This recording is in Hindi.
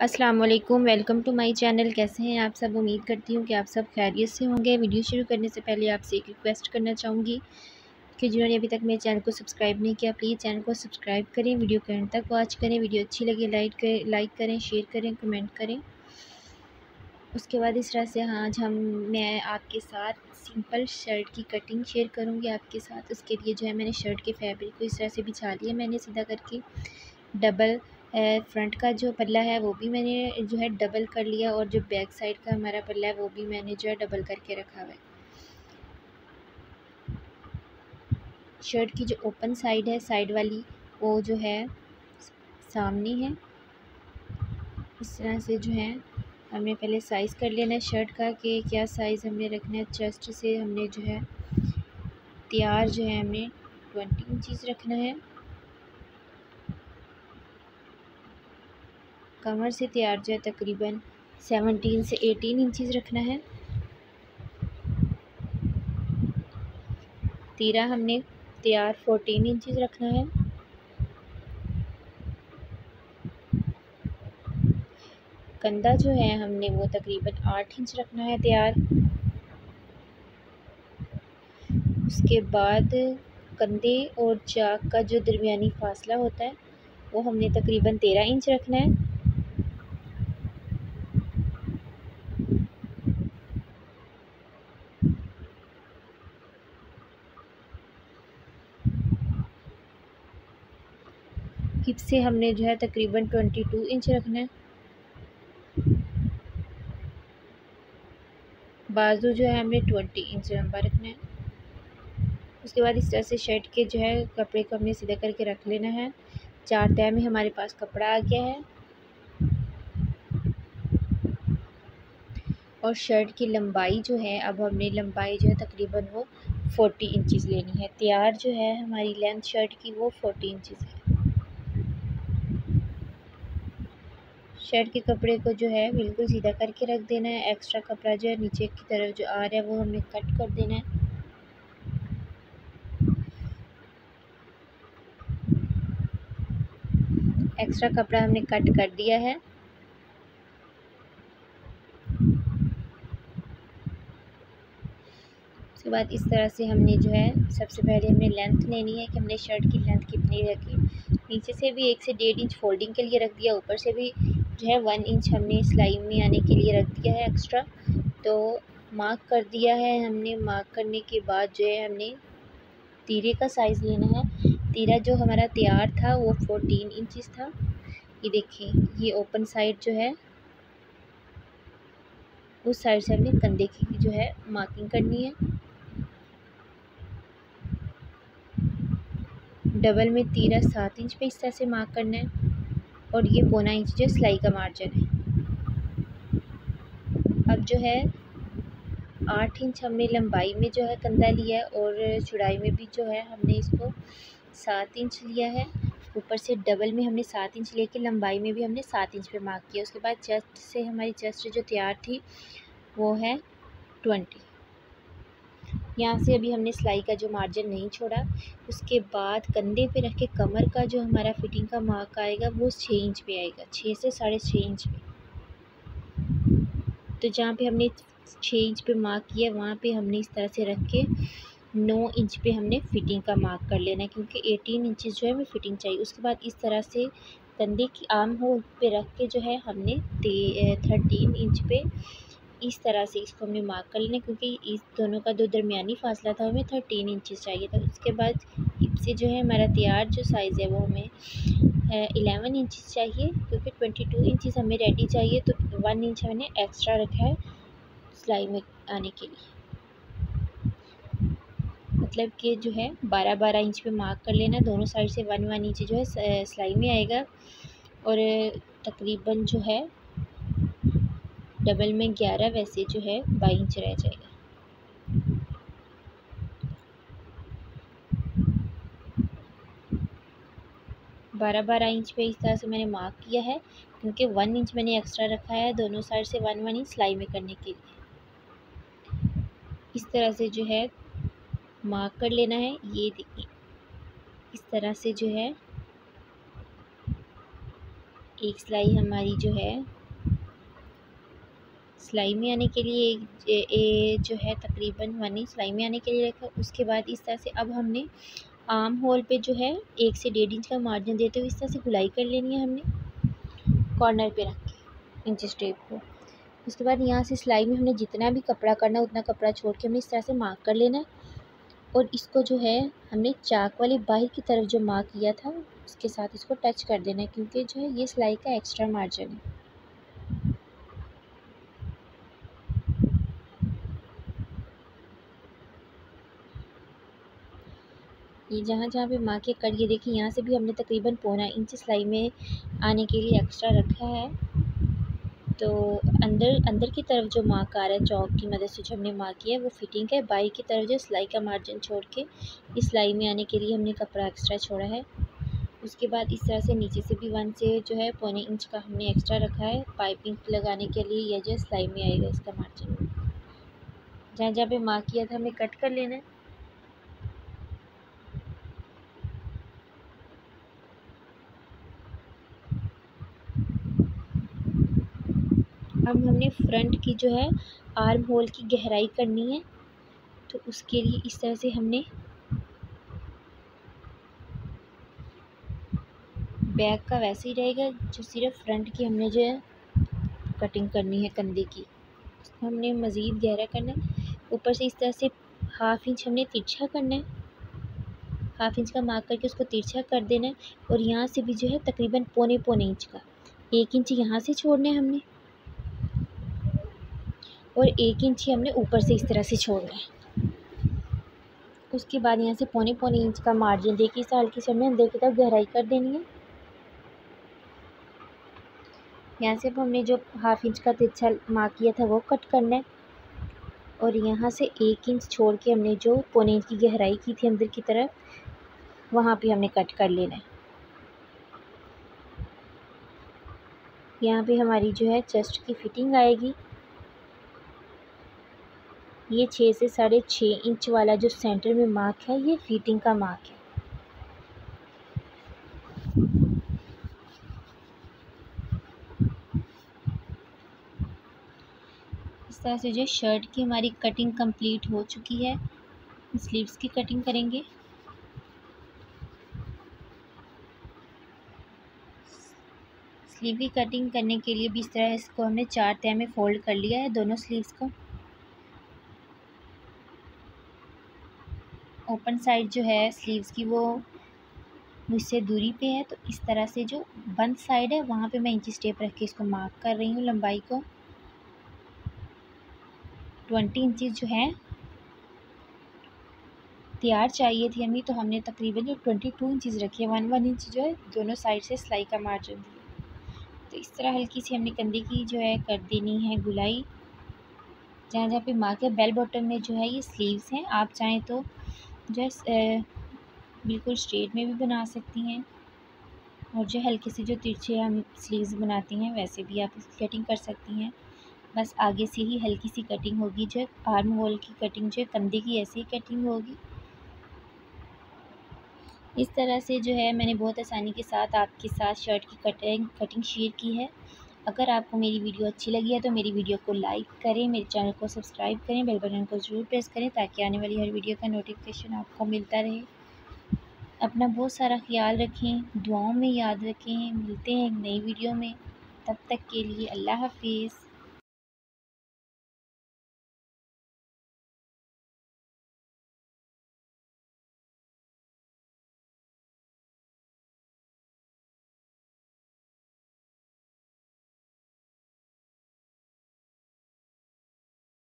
अस्सलाम वालेकुम वेलकम टू माय चैनल कैसे हैं आप सब? उम्मीद करती हूँ कि आप सब खैरियत से होंगे। वीडियो शुरू करने से पहले आपसे एक रिक्वेस्ट करना चाहूँगी कि जिन्होंने अभी तक मेरे चैनल को सब्सक्राइब नहीं किया प्लीज़ चैनल को सब्सक्राइब करें, वीडियो को एंड तक वॉच करें, वीडियो अच्छी लगे लाइक करें लाइक करें शेयर करें कमेंट करें। उसके बाद इस तरह से आज हम, मैं आपके साथ सिंपल शर्ट की कटिंग शेयर करूँगी आपके साथ। उसके लिए जो है मैंने शर्ट के फैब्रिक को इस तरह से बिछा लिया, मैंने सीधा करके डबल फ्रंट का जो पल्ला है, वो भी मैंने जो है डबल कर लिया और जो बैक साइड का हमारा पल्ला है, वो भी मैंने जो है डबल करके रखा हुआ है। शर्ट की जो ओपन साइड है साइड वाली, वो जो है सामने है। इस तरह से जो है हमने पहले साइज़ कर लेना है शर्ट का कि क्या साइज़ हमने रखना है। चेस्ट से हमने जो है तैयार जो है हमने ट्वेंटी इंचज़ रखना है। कमर से तैयार जो है तकरीबन सेवनटीन से एटीन इंचज़ रखना है। तीरा हमने तैयार फोर्टीन इंचज़ रखना है। कंधा जो है हमने वो तकरीबन आठ इंच रखना है तैयार। उसके बाद कंधे और चाक का जो दरमियानी फासला होता है, वो हमने तकरीबन तेरह इंच रखना है। हिप से हमने जो है तकरीबन ट्वेंटी टू इंच रखना है। बाजू जो है हमें ट्वेंटी इंच लंबा रखना है। उसके बाद इस तरह से शर्ट के जो है कपड़े को हमने सीधा करके रख लेना है। चार तय में हमारे पास कपड़ा आ गया है। और शर्ट की लंबाई जो है, अब हमने लंबाई जो है तकरीबन वो फोर्टी इंचज़ लेनी है। तैयार जो है हमारी लेंथ शर्ट की वो फोर्टी इंचज़ है। शर्ट के कपड़े को जो है बिल्कुल सीधा करके रख देना है। एक्स्ट्रा कपड़ा जो है नीचे की तरफ़ जो आ रहा है वो हमें कट कर देना है। एक्स्ट्रा कपड़ा हमने कट कर दिया है। उसके बाद इस तरह से हमने जो है सबसे पहले हमने लेंथ लेनी है कि हमने शर्ट की लेंथ कितनी रखी। नीचे से भी एक से डेढ़ इंच फोल्डिंग के लिए रख दिया, ऊपर से भी जो है वन इंच हमने सिलाई में आने के लिए रख दिया है एक्स्ट्रा तो मार्क कर दिया है हमने। मार्क करने के बाद जो है, हमने तीरे का साइज़ लेना है। तीरा जो हमारा तैयार था, वो फोर्टीन इंचज़ था। ये देखिए, ये ओपन साइड जो है, उस साइड से हमने कंधे की जो है मार्किंग करनी है। डबल में तीरा सात इंच पे इस तरह से मार्क करना है। और ये पौना इंच जो सिलाई का मार्जिन है अब जो है, आठ इंच हमने लंबाई में जो है कंधा लिया है और चौड़ाई में भी जो है हमने इसको सात इंच लिया है। ऊपर से डबल में हमने सात इंच लेके लंबाई में भी हमने सात इंच पे मार्क किया। उसके बाद चेस्ट से हमारी चेस्ट जो तैयार थी, वो है ट्वेंटी यहाँ से अभी हमने सिलाई का जो मार्जिन नहीं छोड़ा, उसके बाद कंधे पे रख के कमर का जो हमारा फिटिंग का मार्क आएगा, वो छः इंच पे आएगा छः से साढ़े छः इंच पे। तो जहाँ पे हमने छः इंच पे मार्क किया, वहाँ पे हमने इस तरह से रख के नौ इंच पे हमने फिटिंग का मार्क कर लेना है, क्योंकि एटीन इंच जो है हमें फिटिंग चाहिए। उसके बाद इस तरह से कंधे की आर्म होल पे रख के जो है हमने थर्टीन इंच पे इस तरह से इसको हमने मार्क कर लेना क्योंकि इस दोनों का जो दरमियानी फासला था, हमें थर्टीन इंचज़ चाहिए था। उसके बाद हिप से जो है हमारा तैयार जो साइज़ है वो हमें एलेवन इंचज़ चाहिए, क्योंकि ट्वेंटी टू इंचज़ हमें रेडी चाहिए तो वन इंच हमने एक्स्ट्रा रखा है सिलाई में आने के लिए। मतलब कि जो है बारह बारह इंच पे मार्क कर लेना, दोनों साइड से वन वन इंच जो है सिलाई में आएगा। और तकरीबन जो है डबल में ग्यारह वैसे जो है बाई इंच रह जाएगा। बारह बारह इंच पे इस तरह से मैंने मार्क किया है, क्योंकि वन इंच मैंने एक्स्ट्रा रखा है दोनों साइड से वन वन इंच सिलाई में करने के लिए। इस तरह से जो है मार्क कर लेना है, ये देखिए। इस तरह से जो है एक सिलाई हमारी जो है सिलाई में आने के लिए एक ए, जो है तकरीबन वन इंच सिलाई में आने के लिए रखा। उसके बाद इस तरह से अब हमने आर्म होल पे जो है एक से डेढ़ इंच का मार्जिन देते हुए इस तरह से गुलाई कर लेनी है हमने। कॉर्नर पे रख के इंच स्टेप को। उसके बाद यहाँ से सिलाई में हमने जितना भी कपड़ा करना उतना कपड़ा छोड़ के हमने इस तरह से मार्क कर लेना है। और इसको जो है हमने चाक वाली बाहर की तरफ़ जो मार्क किया था उसके साथ इसको टच कर देना है क्योंकि जो है ये सिलाई का एक्स्ट्रा मार्जिन है। ये जहाँ जहाँ पे माँ के कट ये देखिए, यहाँ से भी हमने तकरीबन पौना इंच सिलाई में आने के लिए एक्स्ट्रा रखा है। तो अंदर अंदर की तरफ़ जो मार्क आ रहा है चौक की मदद से जो हमने मार्क किया है, वो फिटिंग है। बाई की तरफ़ जो सिलाई का मार्जिन छोड़ के इस सिलाई में आने के लिए हमने कपड़ा एक्स्ट्रा छोड़ा है। उसके बाद इस तरह से नीचे से भी वन से जो है पौने इंच का हमने एक्स्ट्रा रखा है पाइपिंग लगाने के लिए यह जो सिलाई में आएगा इसका मार्जिन जहाँ जहाँ पे मार्क किया था हमें कट कर लेना है। अब हमने फ्रंट की जो है आर्म होल की गहराई करनी है। तो उसके लिए इस तरह से हमने बैक का वैसे ही रहेगा, जो सिर्फ़ फ्रंट की हमने जो है कटिंग करनी है कंधे की। उसको हमने मज़ीद गहरा करना है। ऊपर से इस तरह से हाफ़ इंच हमने तिरछा करना है। हाफ़ इंच का मार्क करके उसको तिरछा कर देना है। और यहाँ से भी जो है तकरीबन पौने पौने इंच का। एक इंच यहाँ से छोड़ना है हमने। और एक इंच ही हमने ऊपर से इस तरह से छोड़ना है। उसके बाद यहाँ से पौने पौने इंच का मार्जिन देखिए, इस हल्की से हमने अंदर की तरफ़ गहराई कर देनी है। यहाँ से हमने जो हाफ़ इंच का तिरछा मार्क किया था वो कट करना है। और यहाँ से एक इंच छोड़ के हमने जो पौने इंच की गहराई की थी अंदर की तरफ़, वहाँ पे हमने कट कर लेना है। यहाँ पे हमारी जो है चेस्ट की फिटिंग आएगी। ये छः से साढ़े छः इंच वाला जो सेंटर में मार्क है, ये फिटिंग का मार्क है। इस तरह से जो शर्ट की हमारी कटिंग कंप्लीट हो चुकी है, स्लीव्स की कटिंग करेंगे। स्लीव की कटिंग करने के लिए भी इस तरह इसको हमने चार तय में फ़ोल्ड कर लिया है, दोनों स्लीव्स को। ओपन साइड जो है स्लीव्स की वो मुझसे दूरी पे है तो इस तरह से जो बंद साइड है, वहाँ पे मैं इंची स्टेप रख के इसको मार्क कर रही हूँ लंबाई को। ट्वेंटी इंचज़ जो है, तैयार चाहिए थी हमें तो हमने तकरीबन जो ट्वेंटी टू इंचज़ रखी है, वन वन इंच जो है, दोनों साइड से सिलाई का मार्जिन दिया। तो इस तरह हल्की सी हमने कंधे की जो है कर देनी है गुलाई। जहाँ जहाँ पे मार्क है, बेल बॉटम में जो है ये स्लीव्स हैं, आप चाहें तो जस्ट बिल्कुल स्ट्रेट में भी बना सकती हैं। और जो हल्के से जो तिरछे हम स्लीव्स बनाती हैं, वैसे भी आप इसकी कटिंग कर सकती हैं। बस आगे से ही हल्की सी कटिंग होगी, जो आर्म होल की कटिंग जो कंधे की ऐसी ही कटिंग होगी। इस तरह से जो है मैंने बहुत आसानी के साथ आपके साथ शर्ट की कटिंग कटिंग शेयर की है। अगर आपको मेरी वीडियो अच्छी लगी है तो मेरी वीडियो को लाइक करें, मेरे चैनल को सब्सक्राइब करें, बेल बटन को ज़रूर प्रेस करें, ताकि आने वाली हर वीडियो का नोटिफिकेशन आपको मिलता रहे। अपना बहुत सारा ख्याल रखें, दुआओं में याद रखें। मिलते हैं एक नई वीडियो में। तब तक के लिए अल्लाह हाफिज़।